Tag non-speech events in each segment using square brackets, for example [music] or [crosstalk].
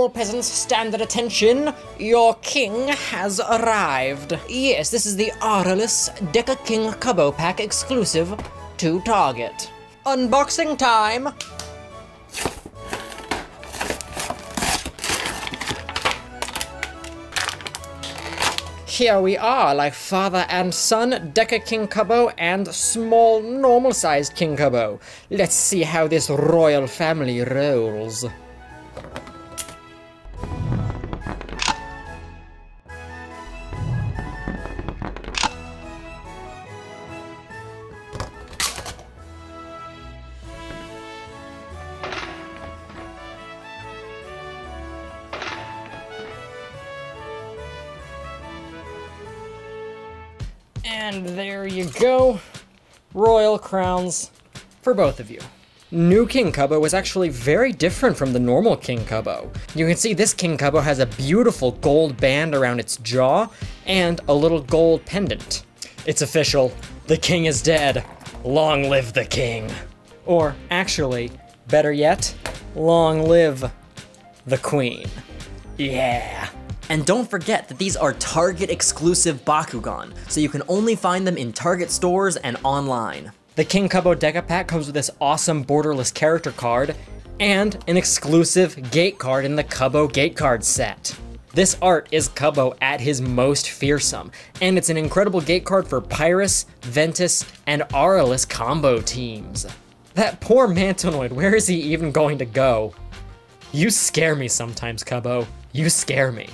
All peasants stand at attention. Your king has arrived. Yes, this is the Aurelus Deka King Cubbo Pack exclusive to Target. Unboxing time! Here we are, like father and son, Deka King Cubbo and small, normal-sized King Cubbo. Let's see how this royal family rolls. And there you go. Royal crowns for both of you. New King Cubbo is actually very different from the normal King Cubbo. You can see this King Cubbo has a beautiful gold band around its jaw and a little gold pendant. It's official. The king is dead. Long live the king. Or actually, better yet, long live the queen. Yeah. And don't forget that these are Target exclusive Bakugan, so you can only find them in Target stores and online. The King Cubbo Deka Pack comes with this awesome borderless character card and an exclusive gate card in the Cubbo gate card set. This art is Cubbo at his most fearsome, and it's an incredible gate card for Pyrus, Ventus, and Aurelus combo teams. That poor Mantonoid, where is he even going to go? You scare me sometimes, Cubbo. You scare me.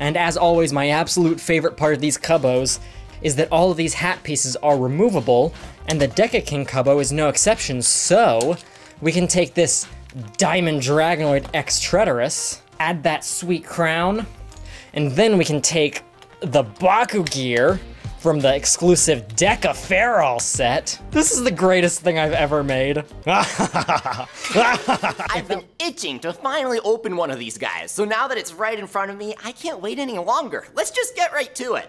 And as always, my absolute favorite part of these Cubbos is that all of these hat pieces are removable, and the Deka King Cubbo is no exception, so we can take this Diamond Dragonoid X Tretorous, add that sweet crown, and then we can take the Baku gear from the exclusive Deka Feral set. This is the greatest thing I've ever made. [laughs] I've been itching to finally open one of these guys, so now that it's right in front of me, I can't wait any longer. Let's just get right to it.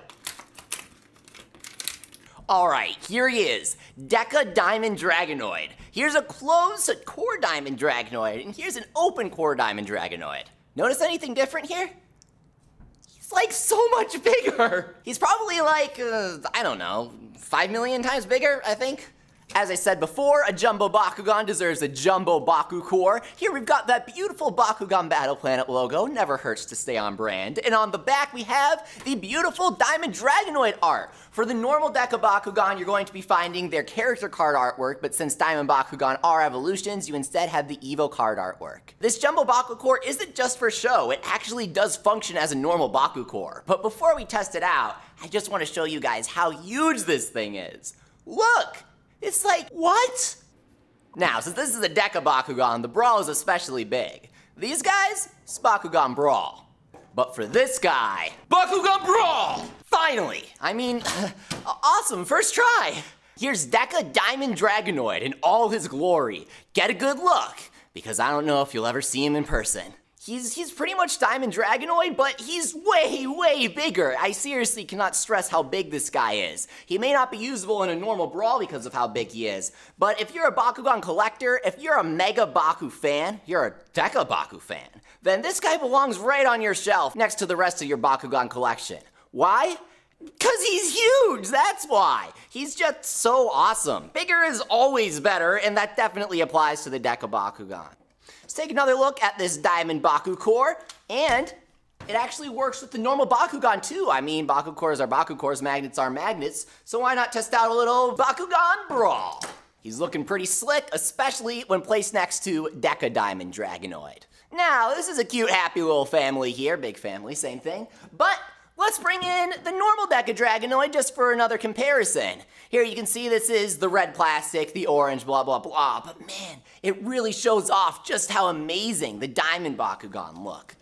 Alright, here he is, Deka Diamond Dragonoid. Here's a closed core Diamond Dragonoid, and here's an open core Diamond Dragonoid. Notice anything different here? Like so much bigger. He's probably like, uh, I don't know, 5 million times bigger, I think. As I said before, a Jumbo Bakugan deserves a Jumbo Baku Core. Here we've got that beautiful Bakugan Battle Planet logo, never hurts to stay on brand. And on the back we have the beautiful Diamond Dragonoid art. For the normal deck of Bakugan, you're going to be finding their character card artwork, but since Diamond Bakugan are evolutions, you instead have the Evo card artwork. This Jumbo Baku Core isn't just for show, it actually does function as a normal Baku Core. But before we test it out, I just want to show you guys how huge this thing is. Look! It's like, what? Now, since this is a Deka Bakugan, the Brawl is especially big. These guys, it's Bakugan Brawl. But for this guy, Bakugan Brawl! Finally! I mean, [laughs] awesome, first try! Here's Deka Diamond Dragonoid in all his glory. Get a good look, because I don't know if you'll ever see him in person. He's, he's pretty much Diamond Dragonoid, but he's way, way bigger. I seriously cannot stress how big this guy is. He may not be usable in a normal brawl because of how big he is, but if you're a Bakugan collector, if you're a Mega Baku fan, you're a Deka Baku fan, then this guy belongs right on your shelf next to the rest of your Bakugan collection. Why? Because he's huge, that's why. He's just so awesome. Bigger is always better, and that definitely applies to the Deka Bakugan. Let's take another look at this Diamond Baku Core, and it actually works with the normal Bakugan too. I mean, Baku cores are Baku cores, magnets are magnets, so why not test out a little Bakugan Brawl? He's looking pretty slick, especially when placed next to Deka Diamond Dragonoid. Now, this is a cute, happy little family here, big family, same thing, but Let's bring in the normal deck of Dragonoid just for another comparison. Here you can see this is the red plastic, the orange, blah, blah, blah. Oh, but man, it really shows off just how amazing the Diamond Bakugan look.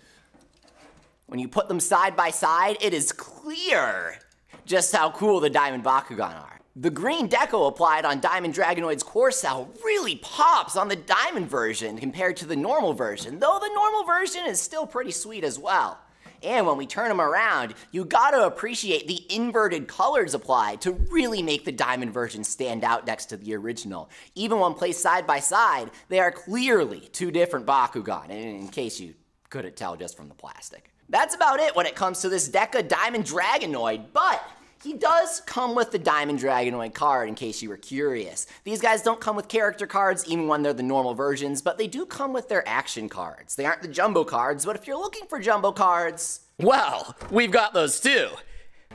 When you put them side by side, it is clear just how cool the Diamond Bakugan are. The green deco applied on Diamond Dragonoid's core cell really pops on the Diamond version compared to the normal version, though the normal version is still pretty sweet as well. And when we turn them around, you gotta appreciate the inverted colors applied to really make the diamond version stand out next to the original. Even when placed side by side, they are clearly two different Bakugan, in case you Couldn't tell just from the plastic. That's about it when it comes to this Deka Diamond Dragonoid, but he does come with the Diamond Dragonoid card, in case you were curious. These guys don't come with character cards, even when they're the normal versions, but they do come with their action cards. They aren't the jumbo cards, but if you're looking for jumbo cards, well, we've got those too.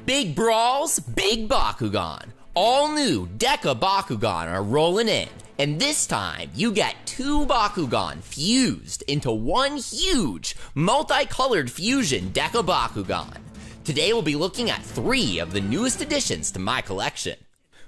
Big Brawls, Big Bakugan. All new Deka Bakugan are rolling in, and this time you get two Bakugan fused into one huge, multicolored fusion Deka Bakugan. Today we'll be looking at three of the newest additions to my collection.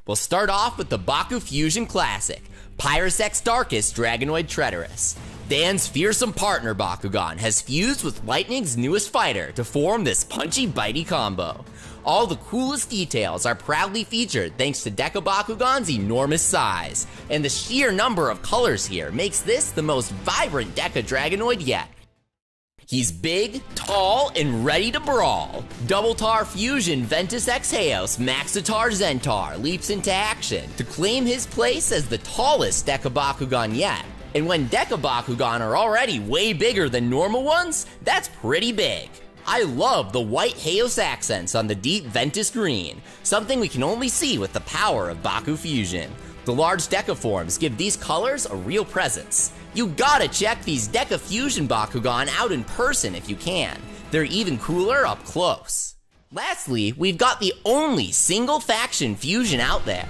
We'll start off with the Baku Fusion Classic, Pyrus X Darkus Dragonoid Tretorous. Dan's fearsome partner Bakugan has fused with Lightning's newest fighter to form this punchy bitey combo. All the coolest details are proudly featured thanks to Deka Bakugan's enormous size, and the sheer number of colors here makes this the most vibrant Deka Dragonoid yet. He's big, tall, and ready to brawl. Double Tar Fusion Ventus X Haos Maxitar Zentar leaps into action to claim his place as the tallest Deka Bakugan yet. And when Deka Bakugan are already way bigger than normal ones, that's pretty big. I love the white Haos accents on the deep Ventus green, something we can only see with the power of Baku Fusion. The large Deka forms give these colors a real presence. You gotta check these Deka Fusion Bakugan out in person if you can. They're even cooler up close. Lastly, we've got the only single faction fusion out there.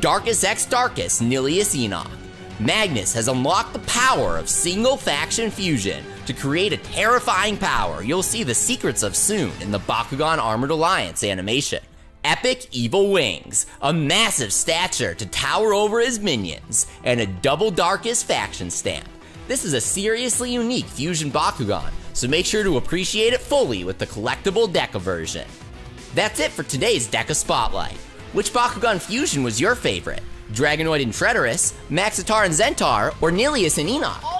Darkus X Darkus Nillious Enoch. Magnus has unlocked the power of single faction fusion to create a terrifying power you'll see the secrets of soon in the Bakugan Armored Alliance animation. Epic Evil Wings, a massive stature to tower over his minions, and a double Darkus faction stamp. This is a seriously unique Fusion Bakugan, so make sure to appreciate it fully with the collectible Deka version. That's it for today's Deka Spotlight. Which Bakugan Fusion was your favorite? Dragonoid and Tretorous, Maxitar and Zentar, or Nillious and Enoch?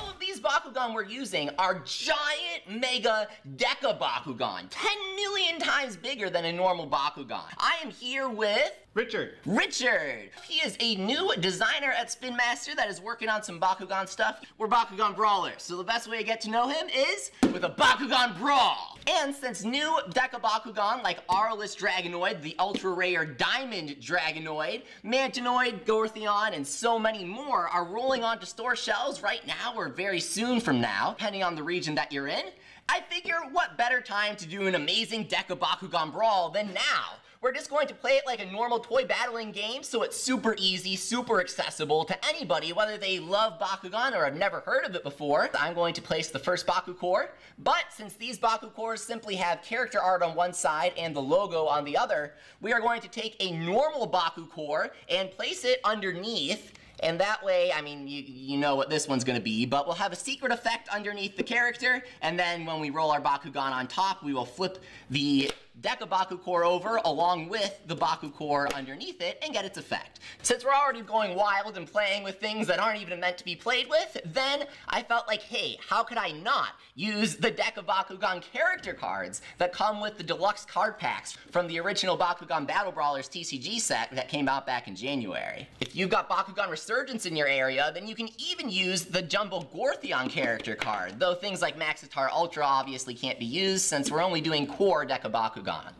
Bakugan we're using are giant mega Deka Bakugan, 10 million times bigger than a normal Bakugan. I am here with Richard. Richard. He is a new designer at Spin Master that is working on some Bakugan stuff. We're Bakugan brawlers, so the best way to get to know him is with a Bakugan brawl. And since new Deka Bakugan like Aurelus Dragonoid, the ultra rare Diamond Dragonoid, Mantonoid, Gorthion, and so many more are rolling onto store shelves right now or very soon from now, depending on the region that you're in, I figure what better time to do an amazing Deka Bakugan brawl than now. We're just going to play it like a normal toy battling game, so it's super easy, super accessible to anybody, whether they love Bakugan or have never heard of it before. I'm going to place the first Baku core, but since these Baku cores simply have character art on one side and the logo on the other, we are going to take a normal Baku core and place it underneath and that way, I mean, you, you know what this one's gonna be, but we'll have a secret effect underneath the character, and then when we roll our Bakugan on top, we will flip the Deka Baku core over along with the Baku core underneath it and get its effect. Since we're already going wild and playing with things that aren't even meant to be played with, then I felt like, hey, how could I not use the Deka Bakugan character cards that come with the deluxe card packs from the original Bakugan Battle Brawlers TCG set that came out back in January? If you've got Bakugan Resurgence in your area, then you can even use the Jumbo Gorthion character card, though things like Maxitar Ultra obviously can't be used since we're only doing core Deka Bakugan.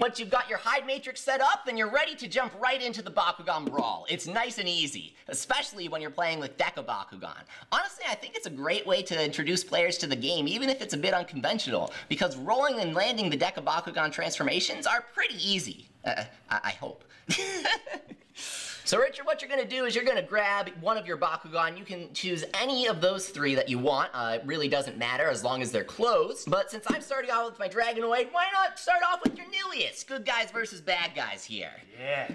Once you've got your hide matrix set up, then you're ready to jump right into the Bakugan Brawl. It's nice and easy, especially when you're playing with Deka Bakugan. Honestly, I think it's a great way to introduce players to the game, even if it's a bit unconventional, because rolling and landing the Deka Bakugan transformations are pretty easy. Uh, I, I hope. [laughs] So Richard, what you're gonna do is you're gonna grab one of your Bakugan. You can choose any of those three that you want. Uh, it really doesn't matter as long as they're closed. But since I'm starting off with my Dragonoid, why not start off with your Nillious? Good guys versus bad guys here. Yeah.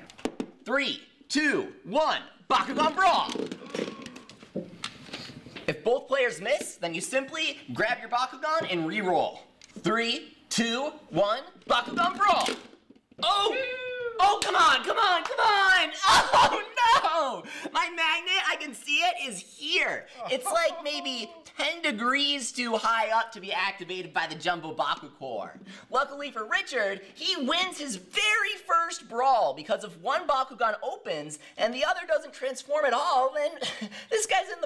Three, two, one, Bakugan Brawl! If both players miss, then you simply grab your Bakugan and re-roll. Three, two, one, Bakugan Brawl! Oh! Oh, come on, come on, come on! [laughs] Oh, no! My magnet, I can see it, is here. It's like maybe 10 degrees too high up to be activated by the Jumbo Baku Core. Luckily for Richard, he wins his very first brawl because if one Bakugan opens and the other doesn't transform at all, then [laughs] this guy's in the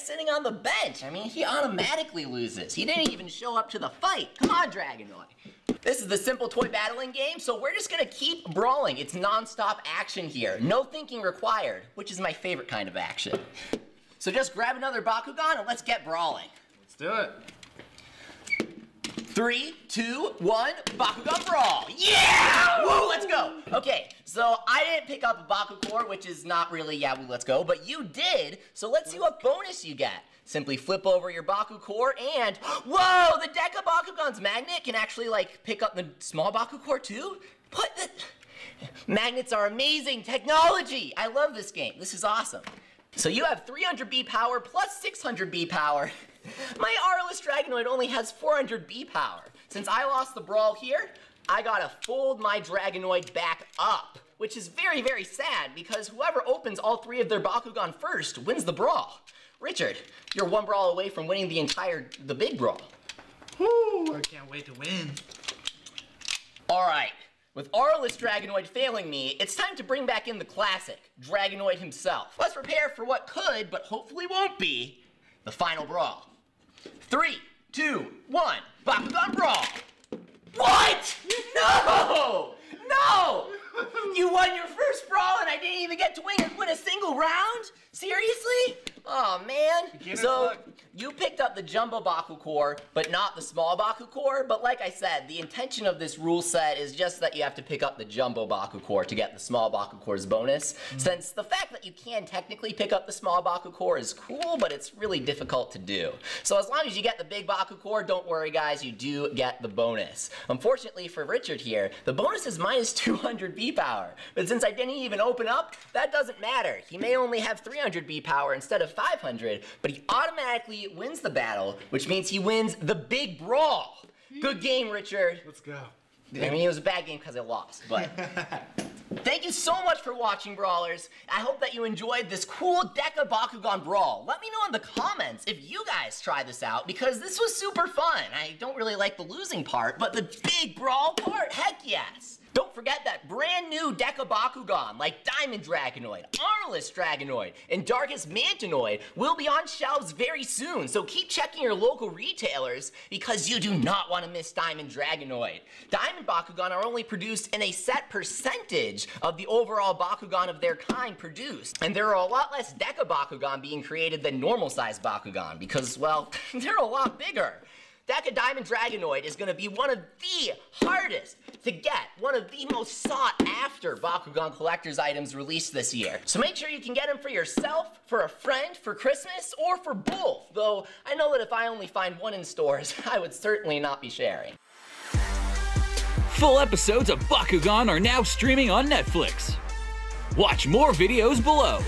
sitting on the bench. I mean, he automatically loses. He didn't even show up to the fight. Come on, Dragonoid. This is the simple toy battling game, so we're just gonna keep brawling. It's non-stop action here. No thinking required, which is my favorite kind of action. So just grab another Bakugan and let's get brawling. Let's do it. Three, two, one, Bakugan Brawl! Yeah! Woo, let's go! Okay, so I didn't pick up Baku Core, which is not really yeah, woo, let's go, but you did, so let's see what bonus you get. Simply flip over your Baku Core and, whoa, the deck Deka Bakugan's magnet can actually like pick up the small Baku Core too? What the? Magnets are amazing technology! I love this game, this is awesome. So you have 300 B power plus 600 B power. [laughs] [laughs] My Aurelus Dragonoid only has 400 B power. Since I lost the brawl here, I gotta fold my Dragonoid back up, which is very, very sad because whoever opens all three of their Bakugan first wins the brawl. Richard, you're one brawl away from winning the entire, the big brawl. Woo! I can't wait to win. All right, with Aurelus Dragonoid failing me, it's time to bring back in the classic, Dragonoid himself. Let's prepare for what could, but hopefully won't be, the final brawl. Three, two, one, Bakugan Brawl! What? No! No! You won your first brawl and I didn't even get to win, win a single round? Seriously? Oh man. So you picked up the Jumbo Baku Core, but not the small Baku Core. But like I said, the intention of this rule set is just that you have to pick up the Jumbo Baku Core to get the small Baku Core's bonus. Since the fact that you can technically pick up the small Baku Core is cool, but it's really difficult to do. So as long as you get the big Baku Core, don't worry guys, you do get the bonus. Unfortunately for Richard here, the bonus is minus [laughs] 200 B power. But since I didn't even open up, that doesn't matter. He may only have 300 B power instead of 500, but he automatically wins the battle, which means he wins the big brawl. Good game, Richard. Let's go. I mean, it was a bad game because I lost, but [laughs] thank you so much for watching, Brawlers. I hope that you enjoyed this cool Deka Bakugan Brawl. Let me know in the comments if you guys try this out because this was super fun. I don't really like the losing part, but the big brawl part, heck yes. Don't forget that brand new Deka Bakugan like Diamond Dragonoid, Armless Dragonoid, and Darkus Mantonoid will be on shelves very soon, so keep checking your local retailers because you do not want to miss Diamond Dragonoid. Diamond Bakugan are only produced in a set percentage of the overall Bakugan of their kind produced, and there are a lot less Deka Bakugan being created than normal sized Bakugan because, well, [laughs] they're a lot bigger. Deka Diamond Dragonoid is going to be one of the hardest to get, one of the most sought after Bakugan collector's items released this year. So make sure you can get them for yourself, for a friend, for Christmas, or for both. Though I know that if I only find one in stores, [laughs] I would certainly not be sharing. Full episodes of Bakugan are now streaming on Netflix. Watch more videos below.